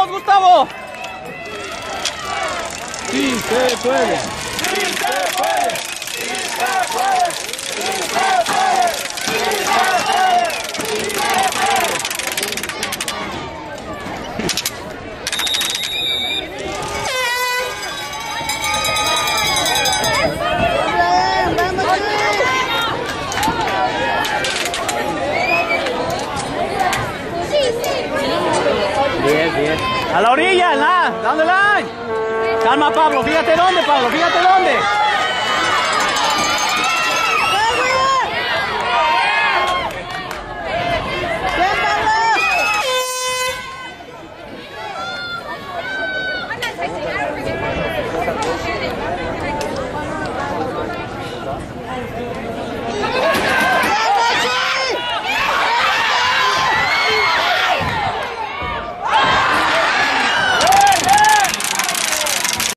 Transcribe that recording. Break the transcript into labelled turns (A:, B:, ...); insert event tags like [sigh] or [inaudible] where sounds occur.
A: Vamos, Gustavo.
B: Sí se puede. Sí se puede. Sí se puede. Sí se puede. Sí se puede. Sí se [laughs]
A: A la orilla, la, the line. Calma, Pablo. Fíjate dónde, Pablo. Fíjate dónde.